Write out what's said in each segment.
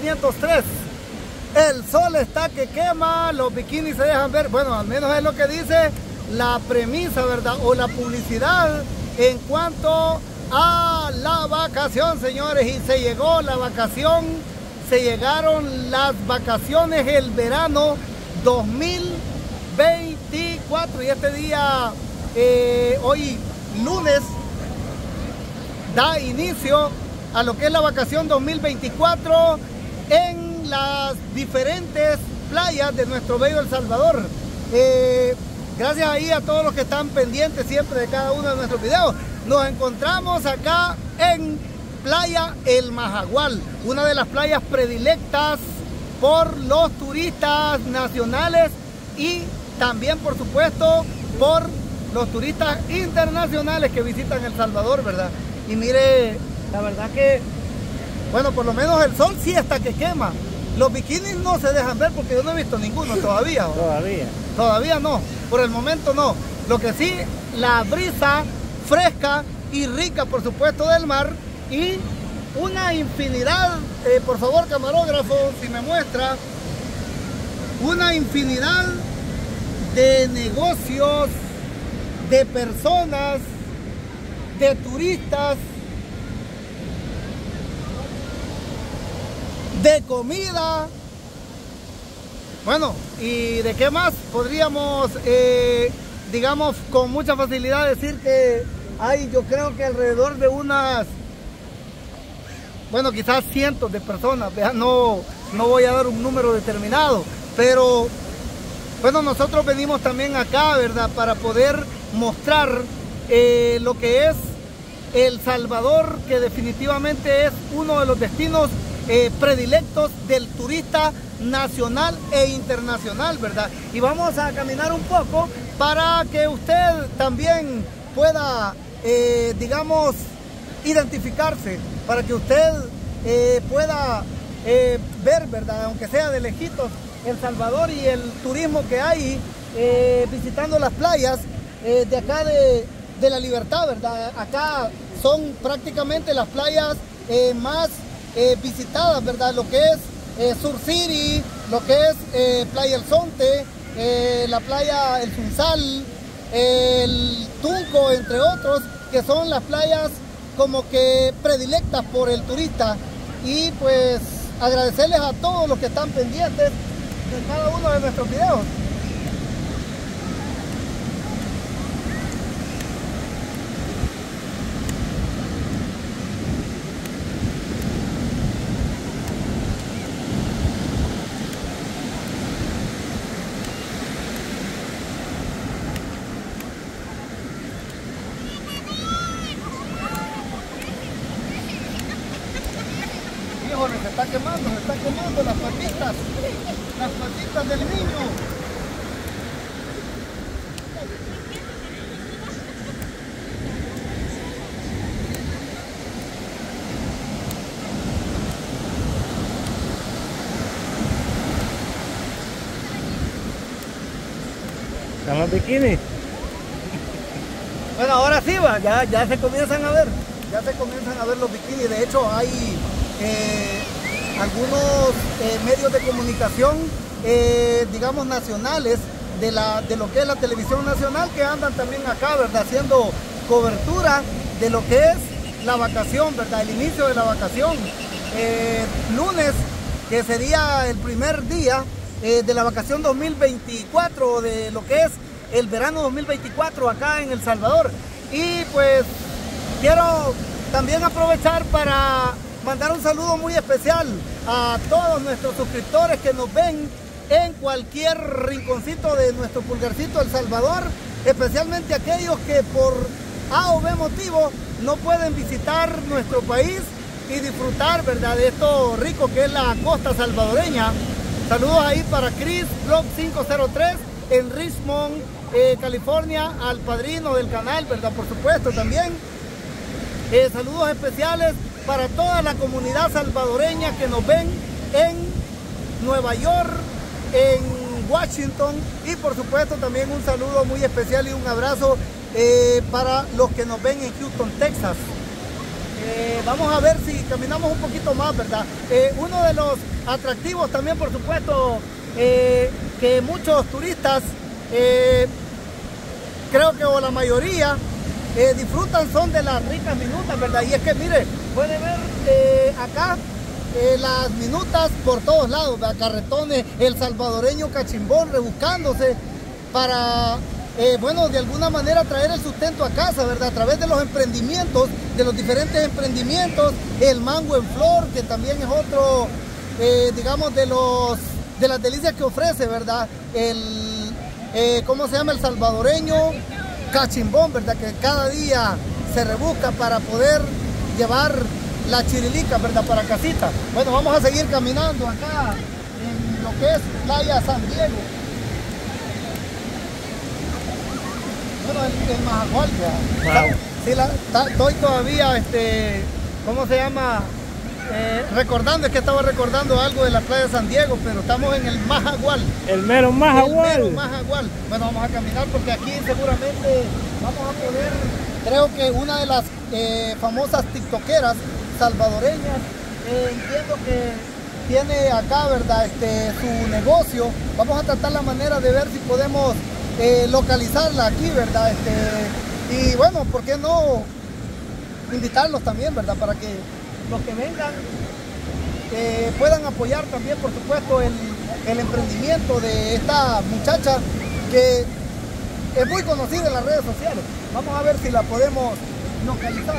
503. El sol está que quema, los bikinis se dejan ver, bueno, al menos es lo que dice la premisa, ¿verdad? O la publicidad en cuanto a la vacación, señores. Y se llegó la vacación, se llegaron las vacaciones, el verano 2024. Y este día, eh, hoy lunes, da inicio a lo que es la vacación 2024 en las diferentes playas de nuestro bello El Salvador. Eh, gracias ahí a todos los que están pendientes siempre de cada uno de nuestros videos. Nos encontramos acá en Playa El Majagual, una de las playas predilectas por los turistas nacionales y también por supuesto por los turistas internacionales que visitan El Salvador, ¿verdad? Y mire, la verdad que, bueno, por lo menos el sol sí hasta que quema. Los bikinis no se dejan ver porque yo no he visto ninguno todavía. Todavía. Todavía no, por el momento no. Lo que sí, la brisa fresca y rica, por supuesto, del mar y una infinidad, eh, por favor, camarógrafo, si me muestra, una infinidad de negocios, de personas, de turistas, de comida. Bueno, ¿y de qué más? Podríamos, eh, digamos, con mucha facilidad decir que hay, yo creo que alrededor de unas, bueno, quizás cientos de personas, no, no voy a dar un número determinado, pero bueno, nosotros venimos también acá, ¿verdad? Para poder mostrar eh, lo que es El Salvador, que definitivamente es uno de los destinos eh, predilectos del turista nacional e internacional, ¿verdad? Y vamos a caminar un poco para que usted también pueda, eh, digamos, identificarse, para que usted pueda ver, ¿verdad? Aunque sea de lejitos, El Salvador y el turismo que hay visitando las playas de acá de, de la libertad, ¿verdad? Acá son prácticamente las playas eh, más eh, visitadas, ¿verdad? Lo que es eh, Sur City, lo que es Playa El Sonte, la playa El Funzal, el Tunco, entre otros, que son las playas como que predilectas por el turista. Y pues agradecerles a todos los que están pendientes de cada uno de nuestros videos. se está quemando, se está quemando las patitas, las patitas del niño. ¿Están los bikinis? Bueno, ahora sí va, ya, ya se comienzan a ver, ya se comienzan a ver los bikinis. De hecho, hay eh, algunos eh, medios de comunicación, eh, digamos, nacionales de, la, de lo que es la televisión nacional que andan también acá, ¿verdad? Haciendo cobertura de lo que es la vacación, ¿verdad? El inicio de la vacación. lunes, que sería el primer día de la vacación 2024, de lo que es el verano 2024 acá en El Salvador. Y pues quiero también aprovechar para mandar un saludo muy especial a todos nuestros suscriptores que nos ven en cualquier rinconcito de nuestro pulgarcito El Salvador, especialmente aquellos que por A o B motivo no pueden visitar nuestro país y disfrutar, ¿verdad?, de esto rico que es la costa salvadoreña. Saludos ahí para Chris, Blog 503 en Richmond, eh, California, al padrino del canal, ¿verdad? Por supuesto también. Eh, saludos especiales para toda la comunidad salvadoreña que nos ven en Nueva York, en Washington y por supuesto también un saludo muy especial y un abrazo eh, para los que nos ven en Houston, Texas. Eh, vamos a ver si caminamos un poquito más, ¿verdad? Eh, uno de los atractivos también, por supuesto, que muchos turistas, creo que o la mayoría, disfrutan son de las ricas minutas, ¿verdad? Y es que, mire, puede ver acá las minutas por todos lados, ¿verdad? carretones, el salvadoreño cachimbón rebuscándose para eh, bueno, de alguna manera traer el sustento a casa, ¿verdad? A través de los emprendimientos, de los diferentes emprendimientos, el mango en flor, que también es otro, eh, digamos, de los de las delicias que ofrece, ¿verdad? El, eh, ¿cómo se llama? El salvadoreño cachimbón, ¿verdad? Que cada día se rebusca para poder llevar la chirilica, ¿verdad? Para casita. Bueno, vamos a seguir caminando acá en lo que es Playa San Diego. Bueno, el, Majagual ya. Sí, estoy todavía, este, ¿cómo se llama? Eh, recordando, es que estaba recordando algo de la playa de San Diego, pero estamos en el Majagual. El mero Majagual. El mero Majagual. Bueno, vamos a caminar porque aquí seguramente vamos a poder, creo que una de las eh, famosas tiktokeras salvadoreñas, eh, entiendo que tiene acá, ¿verdad? Este, su negocio. Vamos a tratar la manera de ver si podemos localizarla aquí, ¿verdad? Este, y bueno, ¿por qué no invitarlos también, ¿verdad? Para que los que vengan eh, puedan apoyar también, por supuesto, el, el emprendimiento de esta muchacha que es muy conocida en las redes sociales. Vamos a ver si la podemos localizar.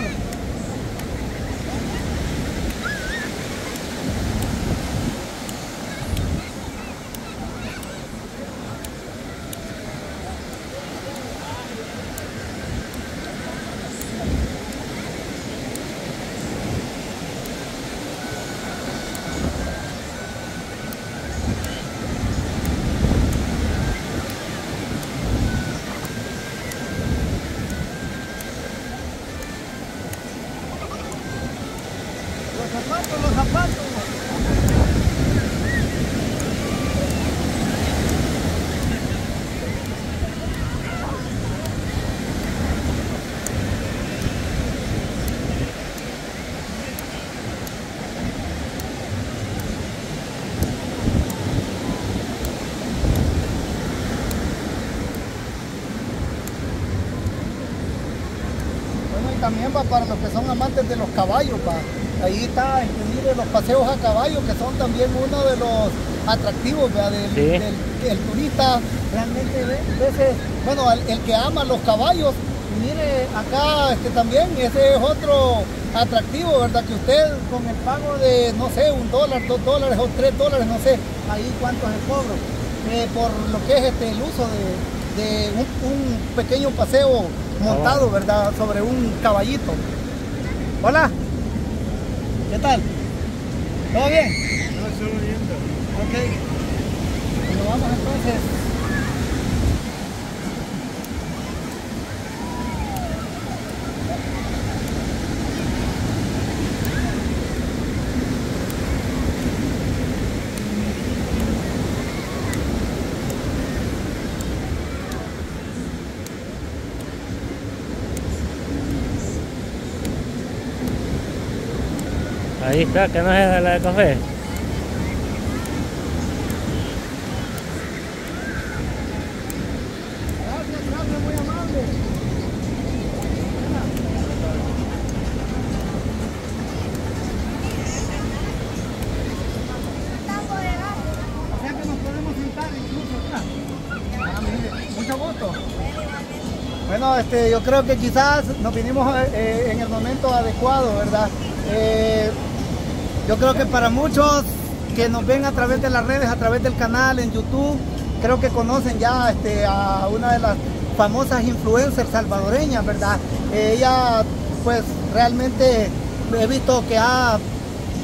También va para los que son amantes de los caballos. Ahí está, inclusive los paseos a caballo, que son también uno de los atractivos del, turista. Realmente, veces, bueno, el, que ama los caballos, mire acá este, también, ese es otro atractivo, ¿verdad? Que usted con el pago de, no sé, un dólar, dos dólares o tres dólares, no sé, ahí cuánto es el cobro, eh, por lo que es este, el uso de, un pequeño paseo montado, ¿verdad? Sobre un caballito. Hola. ¿Qué tal? ¿Todo bien? No, solo viendo. Ok. Bueno, vamos entonces. Ahí está, que no es la de café. Bueno, este, yo creo que quizás nos vinimos eh, en el momento adecuado, ¿verdad? Eh, yo creo que para muchos que nos ven a través de las redes, a través del canal, en YouTube, creo que conocen ya este, a una de las famosas influencers salvadoreñas, ¿verdad? ella pues realmente he visto que ha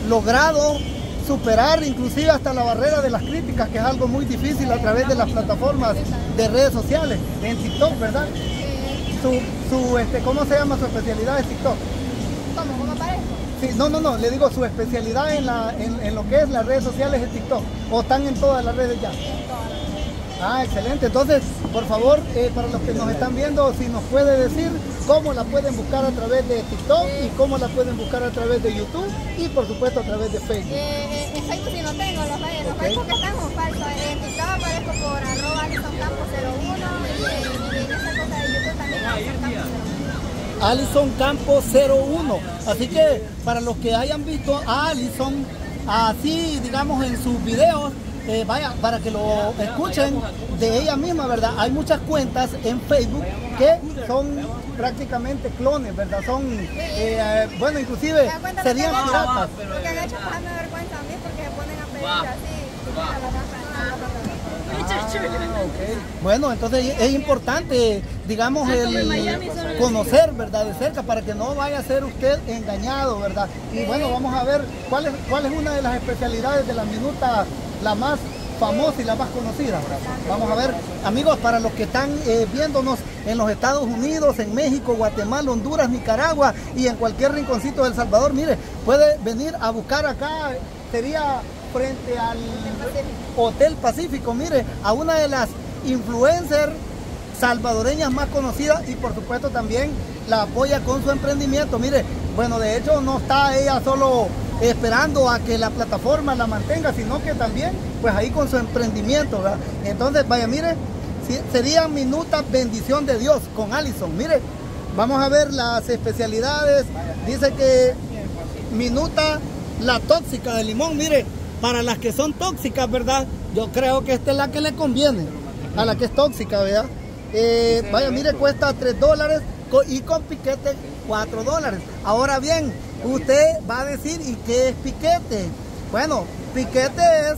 logrado superar inclusive hasta la barrera de las críticas, que es algo muy difícil a través de las plataformas de redes sociales, en TikTok, ¿verdad? Su, su este, ¿Cómo se llama su especialidad de TikTok? No, no, no, le digo su especialidad en, la, en, lo que es las redes sociales de TikTok. ¿O están en todas las redes ya? Ah, excelente. Entonces, por favor, eh, para los que nos están viendo, si nos puede decir cómo la pueden buscar a través de TikTok y cómo la pueden buscar a través de YouTube y por supuesto a través de Facebook. Eh, eh, en Facebook sí no tengo, los, Facebook falsos. En TikTok aparezco Alison Campos 01. Así que para los que hayan visto a Alison así, digamos, en sus videos, eh, vaya, para que lo escuchen de ella misma, ¿verdad? Hay muchas cuentas en Facebook que son prácticamente clones, ¿verdad? Son, eh, bueno, ¿Te inclusive serían piratas. Lo que han hecho vergüenza a mí porque se ponen a pedir así. a la Bueno, entonces es importante, digamos, el conocer, ¿verdad? De cerca para que no vaya a ser usted engañado, ¿verdad? Y bueno, vamos a ver cuál es, cuál es una de las especialidades de la minuta, la más famosa y la más conocida. Vamos a ver, amigos, para los que están eh, viéndonos en los Estados Unidos, en México, Guatemala, Honduras, Nicaragua y en cualquier rinconcito de El Salvador, mire, puede venir a buscar acá, sería frente al Hotel Pacífico, mire, a una de las influencers salvadoreñas más conocidas y por supuesto también la apoya con su emprendimiento. Mire, bueno, de hecho no está ella solo esperando a que la plataforma la mantenga, sino que también pues ahí con su emprendimiento. Entonces, vaya, mire, sería minuta bendición de Dios con Allison. Mire, vamos a ver las especialidades. Dice que minuta la tóxica de limón. Mire, para las que son tóxicas, ¿verdad? Yo creo que esta es la que le conviene. A la que es tóxica, ¿verdad? Eh, vaya, mire, cuesta 3 dólares y con piquete 4 dólares. Ahora bien, usted va a decir, ¿y qué es piquete? Bueno, piquete es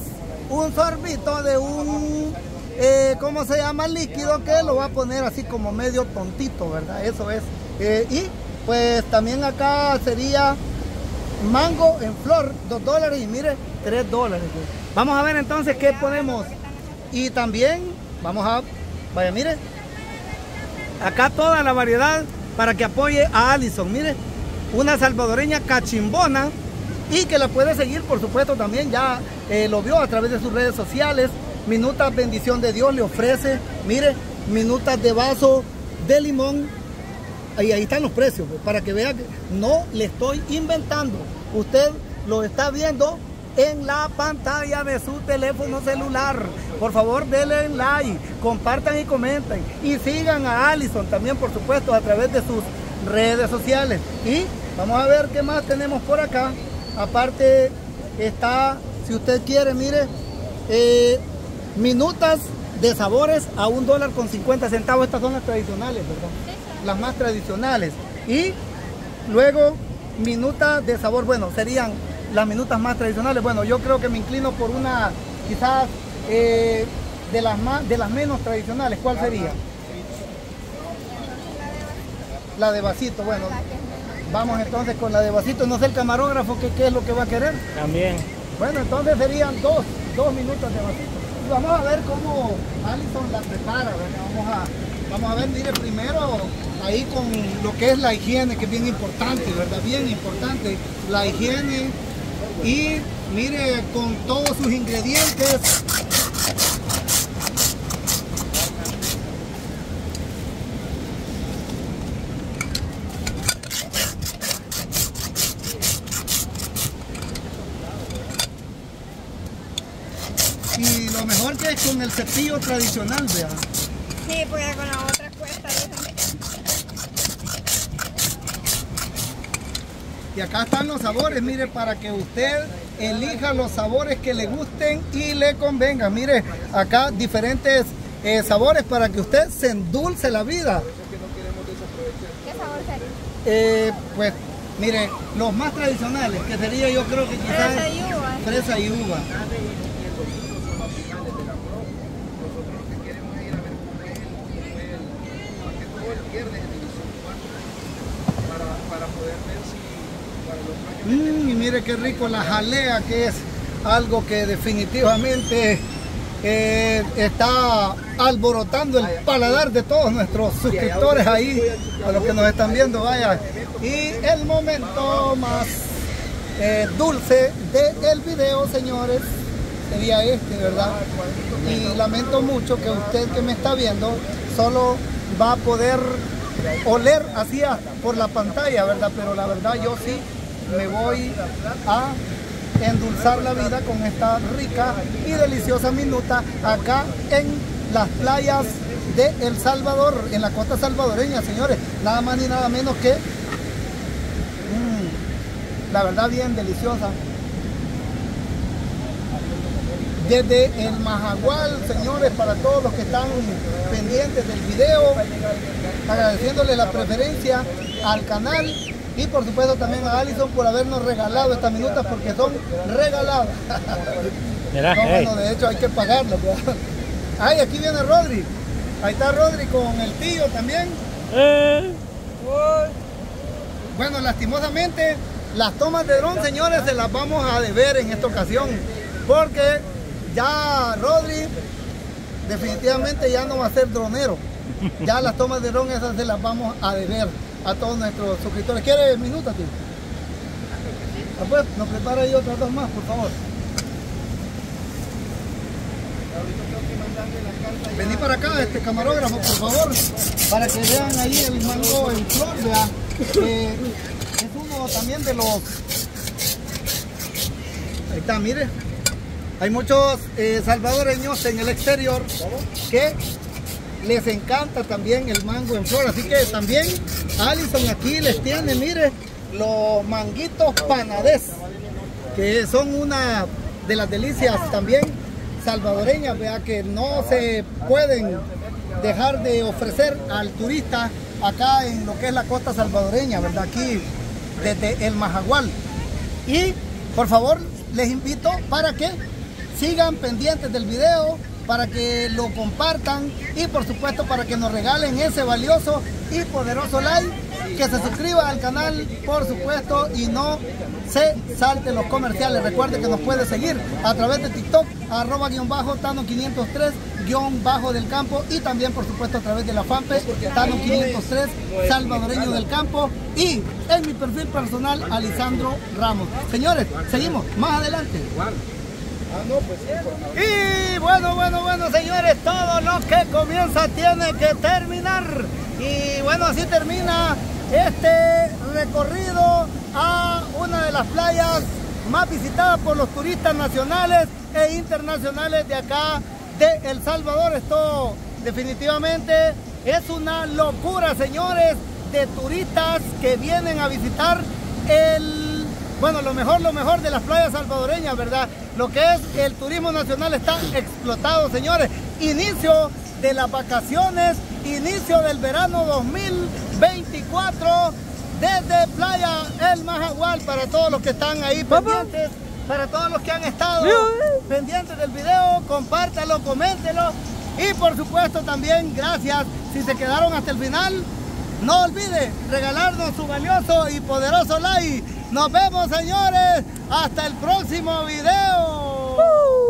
un sorbito de un, eh, ¿cómo se llama? Líquido que lo va a poner así como medio tontito, ¿verdad? Eso es. Eh, y pues también acá sería mango en flor, 2 dólares y mire, 3 dólares. Vamos a ver entonces qué podemos. Y también, vamos a, vaya, mire, acá toda la variedad para que apoye a Allison. Mire, una salvadoreña cachimbona y que la puede seguir, por supuesto, también ya eh, lo vio a través de sus redes sociales. Minutas bendición de Dios le ofrece, mire, minutas de vaso de limón Ahí, ahí están los precios, para que vea que no le estoy inventando. Usted lo está viendo en la pantalla de su teléfono celular. Por favor, denle like, compartan y comenten. Y sigan a Allison también, por supuesto, a través de sus redes sociales. Y vamos a ver qué más tenemos por acá. Aparte está, si usted quiere, mire, eh, minutas de sabores a un dólar con 50 centavos. Estas son las tradicionales. Las más tradicionales. Y luego minutas de sabor, bueno, serían las minutas más tradicionales. Bueno, yo creo que me inclino por una, quizás eh, de las más, de las menos tradicionales. ¿Cuál sería? La de vasito, bueno. Vamos entonces con la de vasito. No sé el camarógrafo que qué es lo que va a querer. También. Bueno, entonces serían dos, dos minutos de vasito. Y vamos a ver cómo Alison la prepara. ¿verdad? Vamos a, vamos a ver, mire, primero ahí con lo que es la higiene, que es bien importante, ¿verdad? Bien importante. La higiene y mire con todos sus ingredientes. Y lo mejor que es con el cepillo tradicional, vea. Sí, porque con la Y acá están los sabores, mire, para que usted elija los sabores que le gusten y le convengan. Mire, acá diferentes eh, sabores para que usted se endulce la vida. ¿Qué sabor sería? Eh, pues, mire, los más tradicionales, que sería yo creo que quizás Fresa y uva. fresa y uva. Mm, mire qué rico la jalea, que es algo que definitivamente eh, está alborotando el paladar de todos nuestros suscriptores ahí, a los que nos están viendo, vaya. Y el momento más eh, dulce del video, señores, sería este, ¿verdad? Y lamento mucho que usted que me está viendo solo va a poder oler así por la pantalla, ¿verdad? Pero la verdad yo sí me voy a endulzar la vida con esta rica y deliciosa minuta acá en las playas de El Salvador, en la costa salvadoreña, señores. Nada más ni nada menos que, mmm, la verdad, bien deliciosa. Desde el Majagual, señores, para todos los que están pendientes del video, agradeciéndole la preferencia al canal y por supuesto también a Alison por habernos regalado estas minutas porque son regaladas. no, bueno, de hecho hay que pagarlas. Ay, aquí viene Rodri. Ahí está Rodri con el tío también. Eh. Bueno, lastimosamente, las tomas de dron, señores, se las vamos a deber en esta ocasión. Porque ya Rodri definitivamente ya no va a ser dronero. Ya las tomas de dron esas se las vamos a deber a todos nuestros suscriptores. ¿Quieres minutos, tío? Ah, pues, nos prepara ahí otras dos más, por favor. Vení para acá, este camarógrafo, por favor, para que vean ahí el mango en flor, ¿verdad? es uno también de los... Ahí está, mire. Hay muchos eh, salvadoreños en el exterior que les encanta también el mango en flor. Así que también Alison aquí les tiene, mire, los manguitos panadés, que son una de las delicias también salvadoreñas, vea que no se pueden dejar de ofrecer al turista acá en lo que es la costa salvadoreña, ¿verdad? Aquí desde el Majagual. Y por favor les invito para que sigan pendientes del video, para que lo compartan y por supuesto para que nos regalen ese valioso y poderoso like, que se suscriba al canal por supuesto y no se salte los comerciales. Recuerde que nos puede seguir a través de TikTok, arroba guion bajo, Tano 503 guion bajo del campo y también por supuesto a través de la fanpage Tano 503 Salvadoreño del Campo y en mi perfil personal Alisandro Ramos. Señores, seguimos más adelante. Y bueno, bueno, bueno, señores, todo lo que comienza tiene que terminar. Y bueno, así termina este recorrido a una de las playas más visitadas por los turistas nacionales e internacionales de acá de El Salvador. Esto definitivamente es una locura, señores, de turistas que vienen a visitar el bueno, lo mejor, lo mejor de las playas salvadoreñas, ¿verdad? Lo que es el turismo nacional está explotado, señores. Inicio de las vacaciones, inicio del verano 2024 desde Playa El Majagual para todos los que están ahí pendientes, para todos los que han estado pendientes del video, compártelo, coméntelo y por supuesto también gracias si se quedaron hasta el final. No olvide regalarnos su valioso y poderoso like nos vemos señores. Hasta el próximo video.